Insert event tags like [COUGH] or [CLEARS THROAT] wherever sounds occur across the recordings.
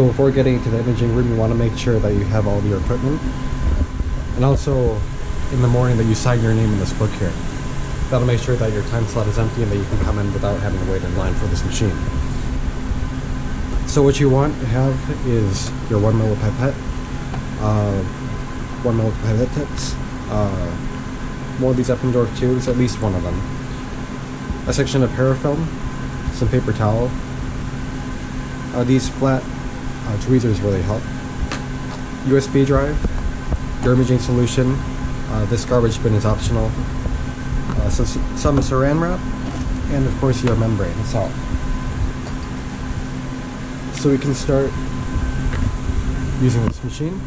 So before getting into the imaging room, you want to make sure that you have all of your equipment. And also, in the morning, that you sign your name in this book here. That'll make sure that your time slot is empty and that you can come in without having to wait in line for this machine. So what you want to have is your 1 ml pipette, uh, 1 ml pipette tips, uh, more of these Eppendorf tubes, at least one of them, a section of parafilm, some paper towel, uh, these flat uh, tweezers really help, USB drive, your imaging solution, uh, this garbage bin is optional, uh, so some saran wrap, and of course your membrane, all. So we can start using this machine.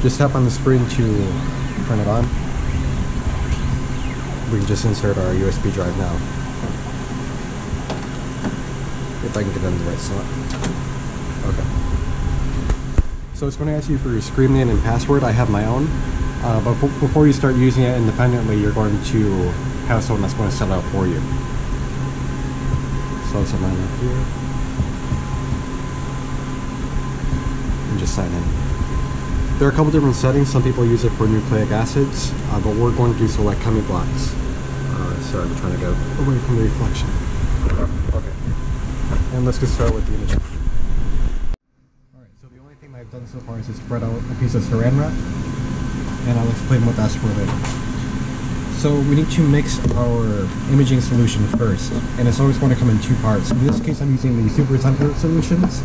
Just tap on the spring to turn it on. We can just insert our USB drive now. If I can get in the right slot. Okay. So it's going to ask you for your screen name and password. I have my own. Uh, but before you start using it independently, you're going to have someone that's going to set it up for you. So set mine up here. And just sign in. There are a couple different settings. Some people use it for nucleic acids, uh, but we're going to select ChemiBlots. Uh, sorry, I'm trying to go away from the reflection. Okay. And let's get started with the image. Alright, so the only thing I've done so far is to spread out a piece of saran wrap and I'll explain what that's for later. So we need to mix our imaging solution first, and it's always going to come in two parts. In this case, I'm using the super template solutions,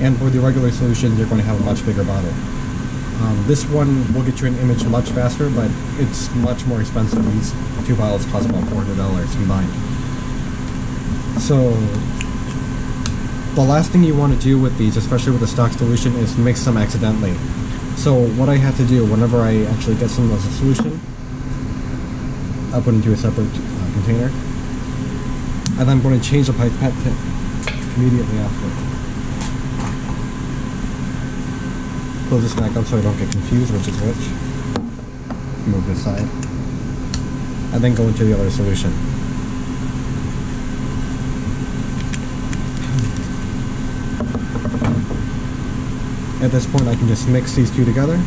and for the regular solutions, you're going to have a much bigger bottle. Um, this one will get you an image much faster, but it's much more expensive. These two bottles cost about $400 combined. So the last thing you want to do with these, especially with the stock solution, is mix them accidentally. So what I have to do whenever I actually get some of the solution, I put into a separate uh, container, and I'm going to change the pipette tip immediately after. Close this back up so I don't get confused which is which. Move this side. And then go into the other solution. At this point I can just mix these two together.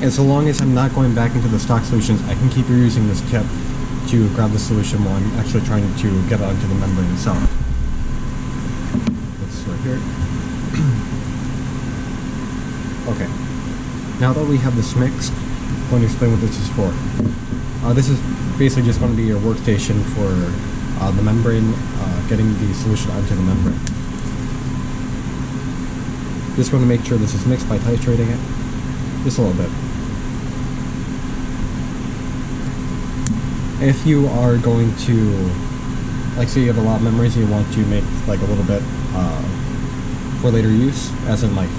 And so long as I'm not going back into the stock solutions, I can keep reusing this tip to grab the solution while I'm actually trying to get onto the membrane itself. Let's start here. [CLEARS THROAT] okay. Now that we have this mixed, I'm going to explain what this is for. Uh, this is basically just going to be your workstation for uh, the membrane, uh, getting the solution onto the membrane. Just going to make sure this is mixed by titrating it just a little bit. If you are going to, like say you have a lot of membranes and you want to make like a little bit uh, for later use, as in like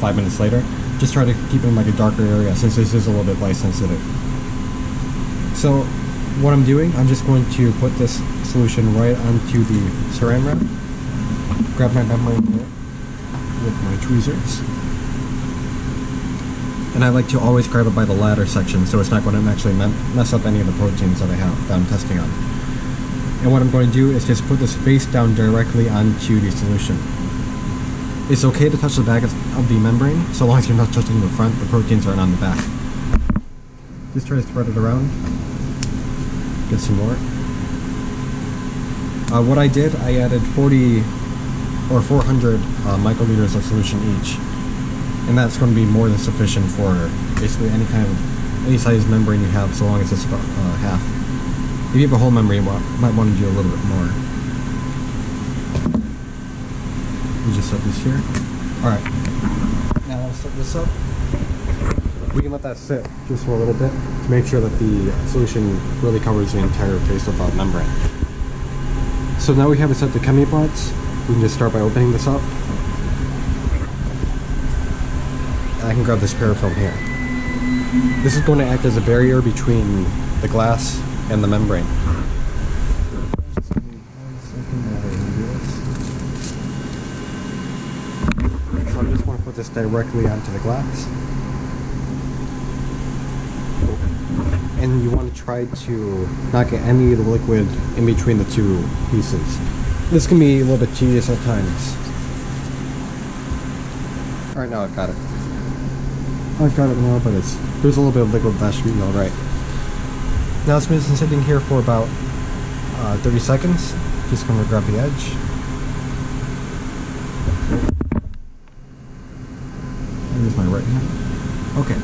five minutes later, just try to keep it in like a darker area since this is a little bit light sensitive. So what I'm doing, I'm just going to put this solution right onto the saran wrap, grab my membrane here, with my tweezers. And I like to always grab it by the ladder section so it's not going to actually mess up any of the proteins that I have that I'm testing on. And what I'm going to do is just put this face down directly onto the solution. It's okay to touch the back of the membrane so long as you're not touching the front, the proteins aren't on the back. Just try to spread it around. Get some more. Uh, what I did, I added 40 or 400 uh, microliters of solution each. And that's going to be more than sufficient for basically any kind of, any size membrane you have, so long as it's about uh, half. If you have a whole membrane, you might want to do a little bit more. We just set this here. Alright. Now I'll set this up. We can let that sit just for a little bit to make sure that the solution really covers the entire face of the membrane. So now we have it set to ChemiBlots we can just start by opening this up. I can grab this parafilm here. This is going to act as a barrier between the glass and the membrane. So I'm just going to put this directly onto the glass. And you want to try to not get any of the liquid in between the two pieces. This can be a little bit tedious at times. Alright, now I've got it. I've got it now, but it's there's a little bit of liquid that should be alright. Now it's been sitting here for about uh, 30 seconds. Just gonna grab the edge. Use my right hand. Okay.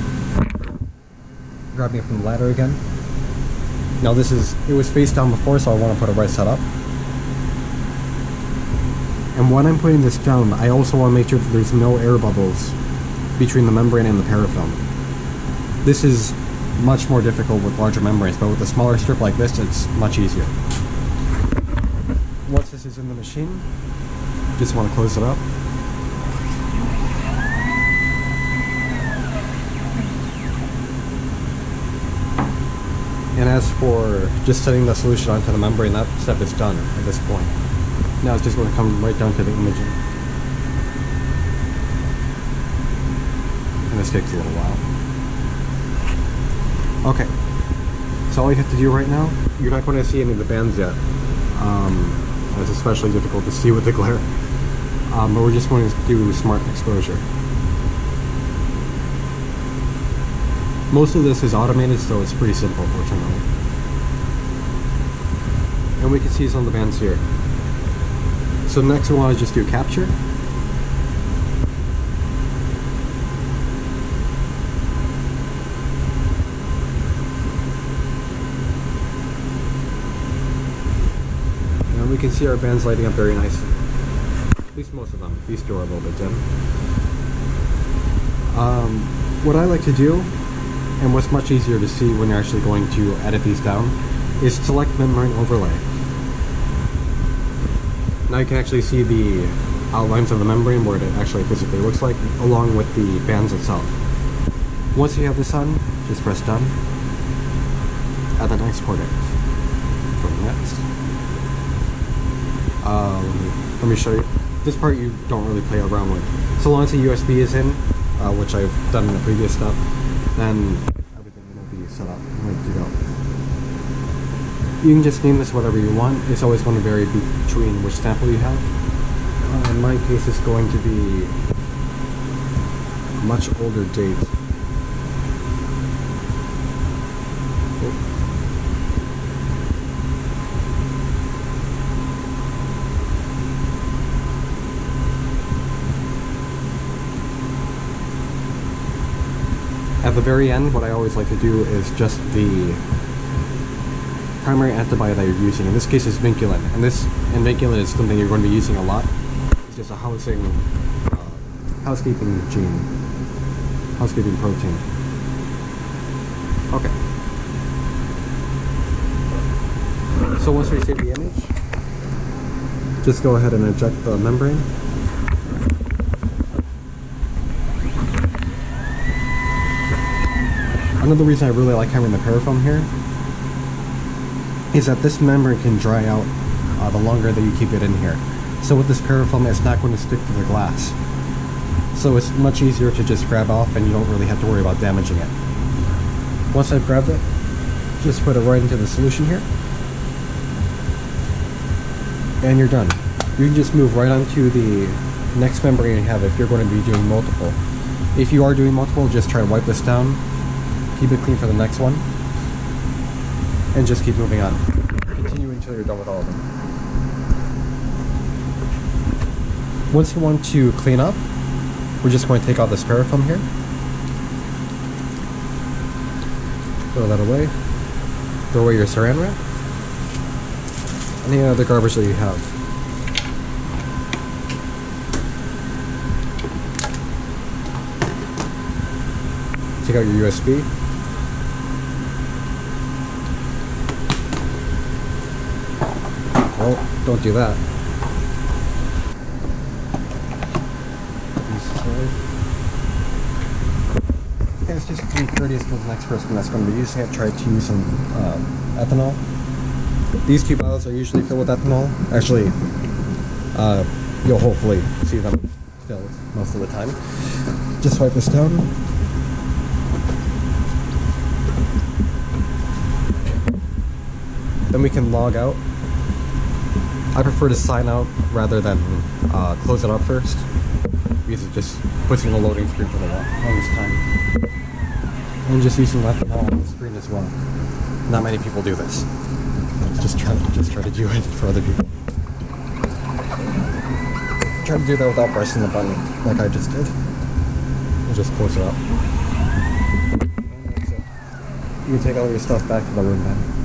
Grabbing it from the ladder again. Now this is, it was face down before, so I want to put it right side up. And when I'm putting this down, I also want to make sure that there's no air bubbles between the membrane and the parafilm. This is much more difficult with larger membranes, but with a smaller strip like this, it's much easier. Once this is in the machine, just want to close it up. And as for just setting the solution onto the membrane, that step is done at this point. Now it's just going to come right down to the imaging. And this takes a little while. Okay. So all you have to do right now, you're not going to see any of the bands yet. Um, it's especially difficult to see with the glare. Um, but we're just going to do smart exposure. Most of this is automated, so it's pretty simple, fortunately. And we can see some of the bands here. So next we want to just do capture. And we can see our bands lighting up very nicely. At least most of them. These two are a little bit dim. Um, what I like to do and what's much easier to see when you're actually going to edit these down is select membrane overlay. Now you can actually see the outlines of the membrane, what it actually physically looks like, along with the bands itself. Once you have this on, just press done. Add the next port in. Next. Um, let me show you. This part you don't really play around with. So long as the USB is in, uh, which I've done in the previous step, then everything will be set up and ready to go. You can just name this whatever you want. It's always going to vary between which sample you have. Uh, in my case, it's going to be a much older date. At the very end, what I always like to do is just the primary antibiotic that you're using. In this case, it's vinculin, and this and vinculin is something you're going to be using a lot. It's just a housing, uh, housekeeping gene, housekeeping protein. Okay. So once we save the image, just go ahead and eject the membrane. Another reason I really like having the parafilm here is that this membrane can dry out uh, the longer that you keep it in here. So with this parafilm, it's not going to stick to the glass. So it's much easier to just grab off and you don't really have to worry about damaging it. Once I've grabbed it, just put it right into the solution here. And you're done. You can just move right onto the next membrane you have if you're going to be doing multiple. If you are doing multiple, just try to wipe this down keep it clean for the next one, and just keep moving on. Continue until you're done with all of them. Once you want to clean up, we're just going to take out this parafilm here. Throw that away. Throw away your saran wrap. Any other garbage that you have. Take out your USB. Well, don't do that. It's just to be courteous to the next person that's going to be using it. Try to use some um, ethanol. These two bottles are usually filled with ethanol. Actually, uh, you'll hopefully see them filled most of the time. Just wipe this down. Then we can log out I prefer to sign out rather than uh, close it up first. because it just puts in a loading screen for the longest time. And just using left and on the screen as well. Not many people do this. Just try to just try to do it for other people. Try to do that without pressing the button like I just did. And just close it up. You can take all your stuff back to the room then.